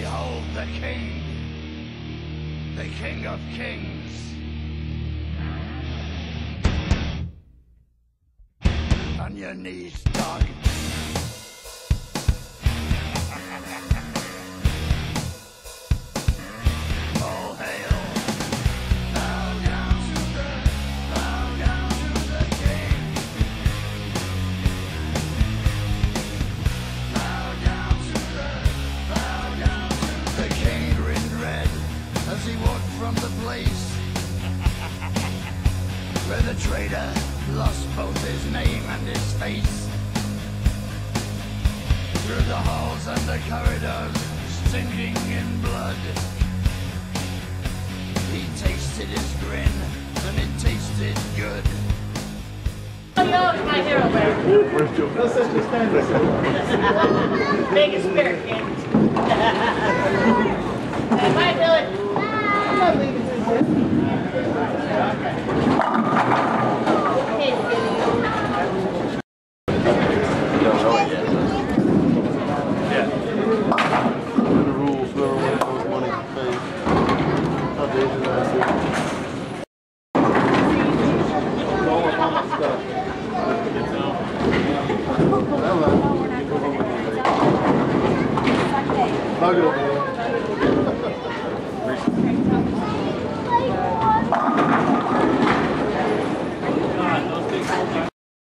Behold the King, the King of Kings. On your knees, dog. did his grin, and it tasted good. Hello, it's my hero wear. Where's Joe? No such spirit, kid. hey, bye, Dylan. I'm not leaving this.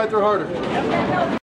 tried their harder.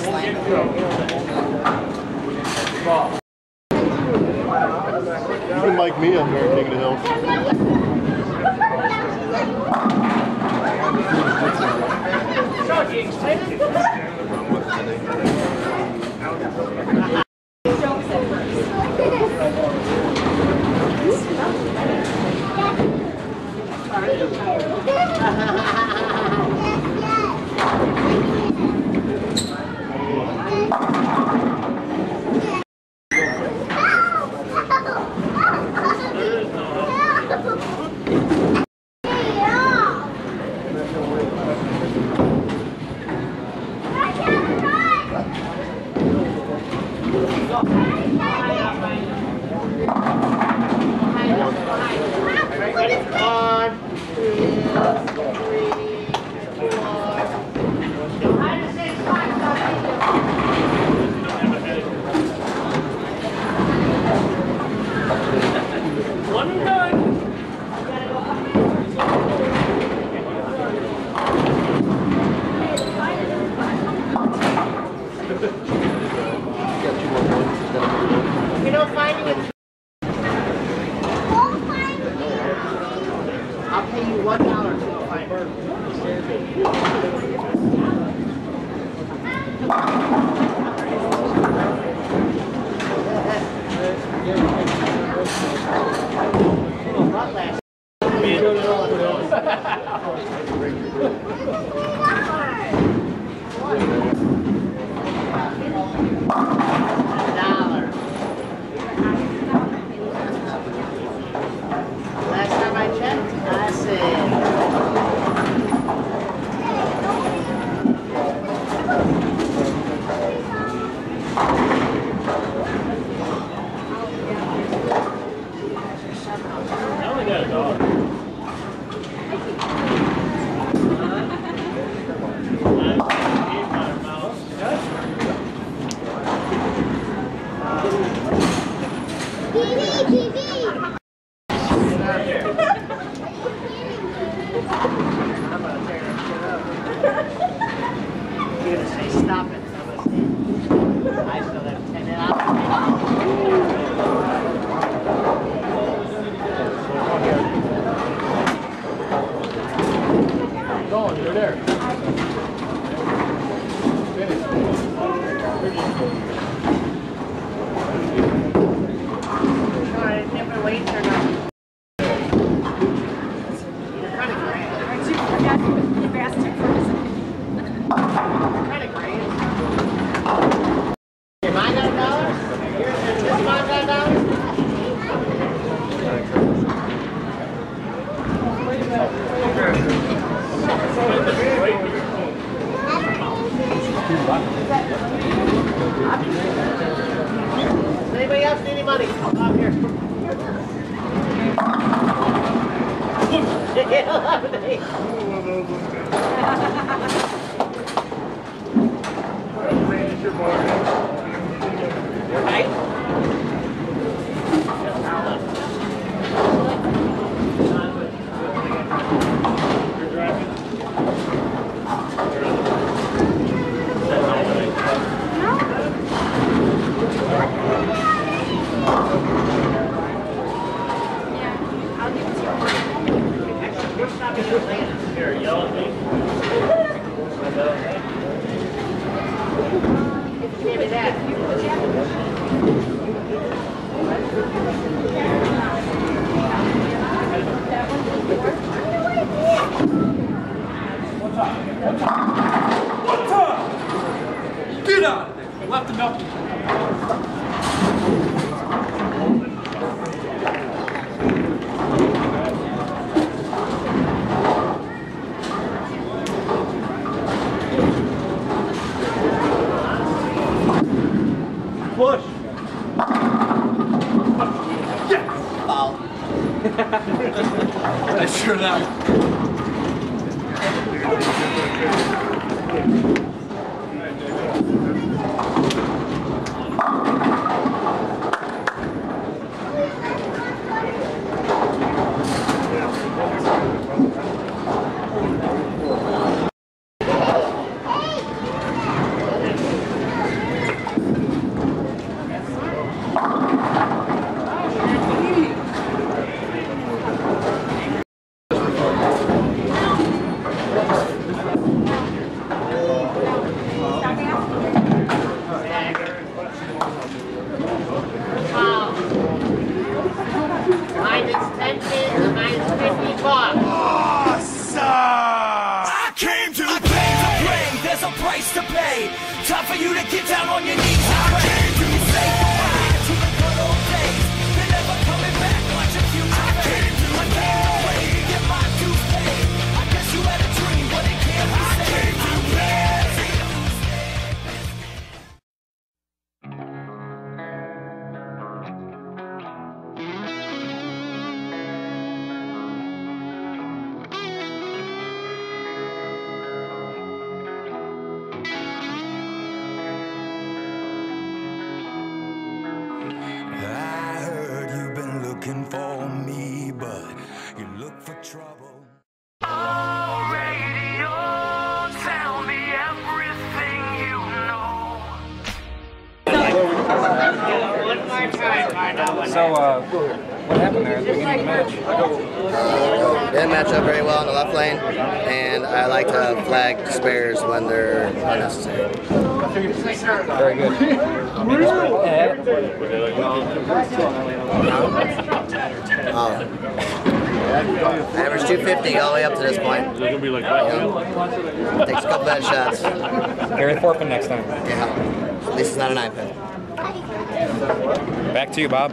You can Mike me up here, King of the Hills. ask any money. I'm here. You'll have One time! Get out of there! Left enough. I sure that. not. Wow. Price to pay. Time for you to get down on your knees and pray. So, uh, what happened there at the beginning of the match? Didn't match up very well in the left lane, and I like to flag spares when they're unnecessary. Very good. Oh. Average 250 all the way up to this point. You know, takes a couple bad shots. Carry the four pin next time. Yeah. At least it's not a nine pin. Back to you, Bob.